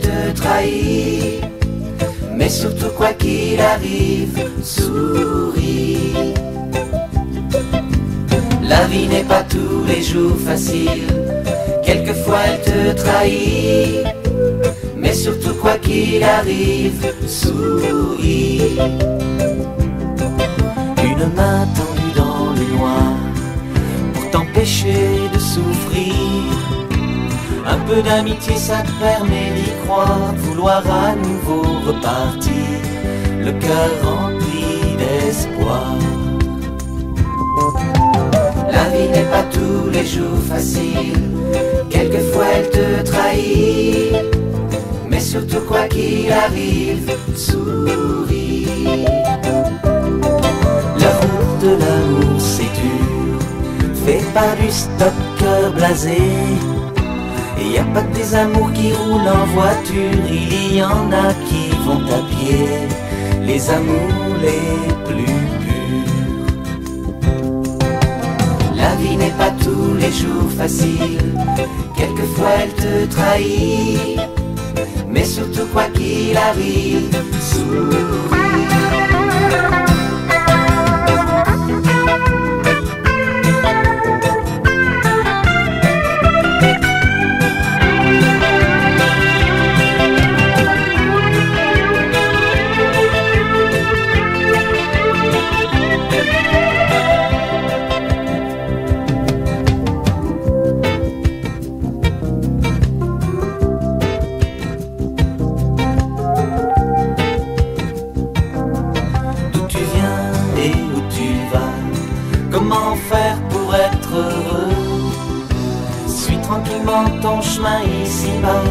te trahit. Mais surtout quoi qu'il arrive, souris. La vie n'est pas tous les jours facile. Quelquefois elle te trahit. Mais surtout quoi qu'il arrive, souris. Une main d'amitié, ça te permet d'y croire, vouloir à nouveau repartir, le cœur rempli d'espoir. La vie n'est pas tous les jours facile, quelquefois elle te trahit, mais surtout quoi qu'il arrive, souris. La route de l'amour c'est dur, fait pas du stop blasé. Et y a pas que des amours qui roulent en voiture, il y en a qui vont à pied, les amours les plus purs. La vie n'est pas tous les jours facile, quelquefois elle te trahit, mais surtout quoi qu'il arrive. Faire pour être heureux. Suis tranquillement ton chemin ici-bas.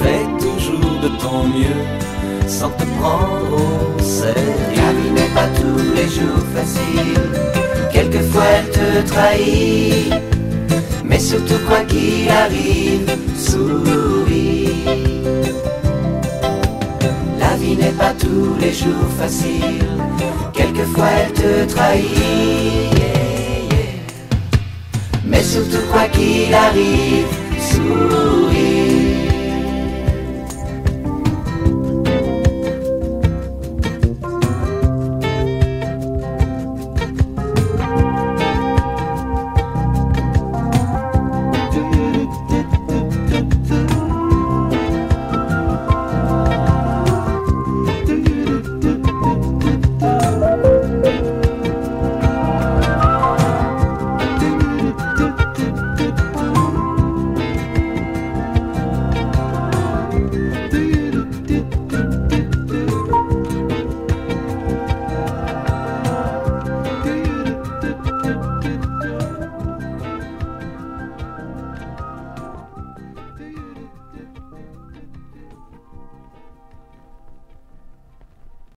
Fais toujours de ton mieux Sans te prendre au sérieux. La vie n'est pas tous les jours facile Quelquefois elle te trahit. Mais surtout quoi qu'il arrive Souris. La vie n'est pas tous les jours facile, quelquefois elle te trahit. Mais surtout quoi qu'il arrive, souris.